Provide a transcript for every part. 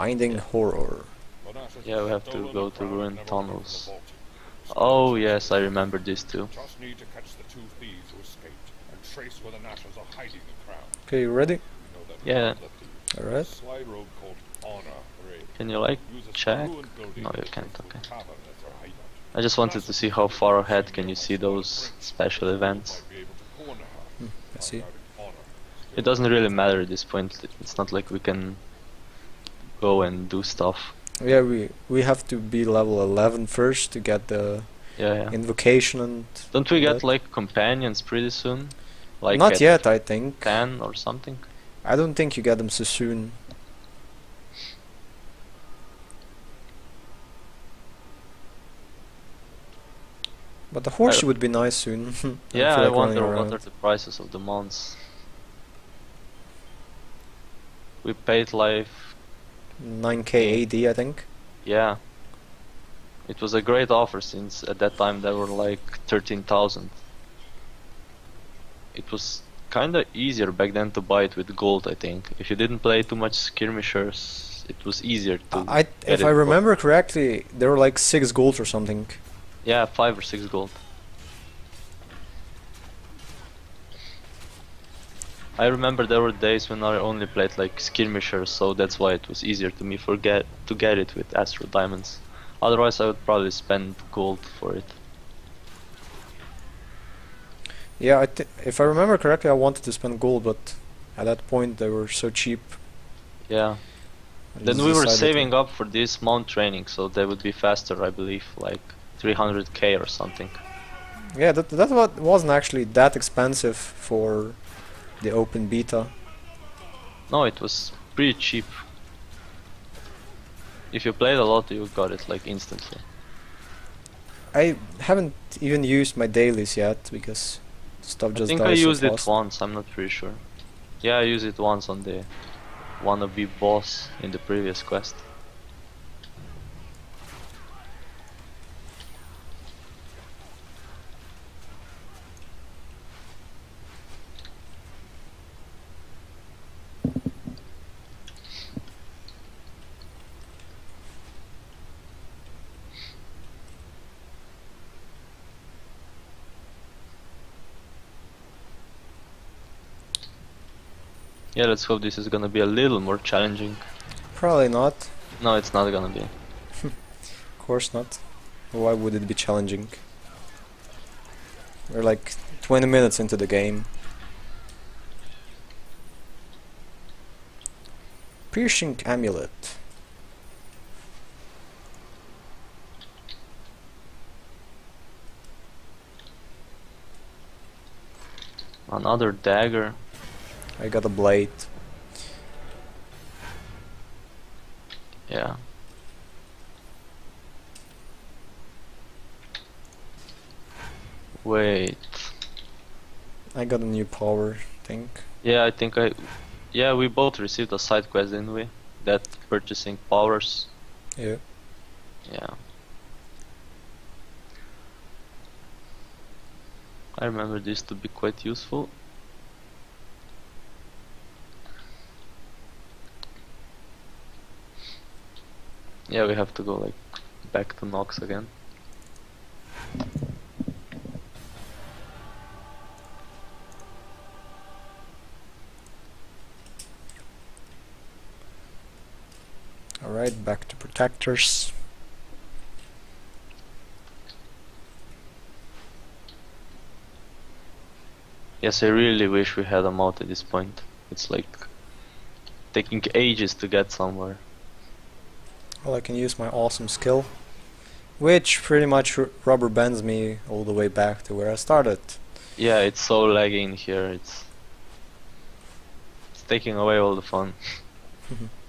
Finding Honor. Yeah, we have to go to ruined tunnels. Oh yes, I remember this too. Just need to catch the two thieves who escaped and trace where the Nashers are hiding the crown. Okay, you ready? You know that Yeah. road led to Alright. Slide road called Honor Raid. Can you like check? No, you can't, okay. tavern as their hideout. I just wanted to see how far ahead can you see those special events. Might be able to corner her. Hmm, I see. Find out if Honor It doesn't really matter at this point. It's not like we can go and do stuff. Yeah, we we have to be level 11 first to get the Yeah, yeah. invocation and Don't we get that. like companions pretty soon? Like not yet, I think. 10 or something? I don't think you get them so soon. But the horse I- would be nice soon. Yeah, I like running wonder what are the prices of the mounts. We paid like 9k AD, I think. yeah. It was a great offer since at that time there were like 13,000. It was kinda easier back then to buy it with gold, I think. If you didn't play too much skirmishers, it was easier to. I, if I remember correctly, there were like six gold or something. Yeah, 5 or 6 gold. I remember there were days when I only played like skirmishers, so that's why it was easier to me forget to get it with Astral Diamonds. Otherwise, I would probably spend gold for it. Yeah, I if I remember correctly, I wanted to spend gold, but at that point they were so cheap. Yeah. I Then we were saving up for this mount training, so they would be faster, I believe, like 300k or something. Yeah, that that wa- wasn't actually that expensive for the open beta. No, it was pretty cheap. If you played a lot, you got it like instantly. I haven't even used my dailies yet because stuff I just think dies I so used it once, I'm not pretty sure. Yeah, I used it once on the wannabe boss in the previous quest. Yeah, let's hope this is gonna be a little more challenging. Probably not. No, it's not gonna be. Of course not. Why would it be challenging? We're like 20 minutes into the game. Piercing amulet. Another dagger. I got a blade. Yeah. Wait. I got a new power thing. Yeah, I think I. Yeah, we both received a side quest, didn't we? That purchasing powers. Yeah. Yeah. I remember this to be quite useful. Yeah, we have to go like back to Knox again. Alright, back to protectors. Yes, I really wish we had a mount at this point. It's like taking ages to get somewhere. Well, I can use my awesome skill, which pretty much rubber bands me all the way back to where I started. Yeah, it's so laggy in here. It's it's taking away all the fun. Mm-hmm.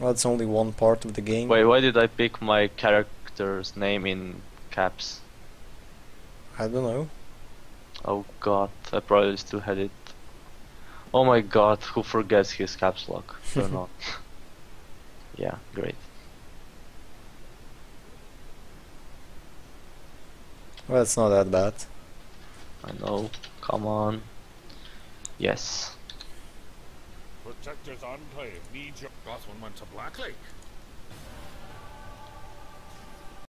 Well, it's only one part of the game. Wait, why did I pick my character's name in caps? I don't know. Oh god, I probably still had it. Oh my god, who forgets his caps lock? Turn on. Yeah, great. Well, it's not that bad. I know. Come on. Yes. Protector's Enclave needs your... Gotham went to Blacklake.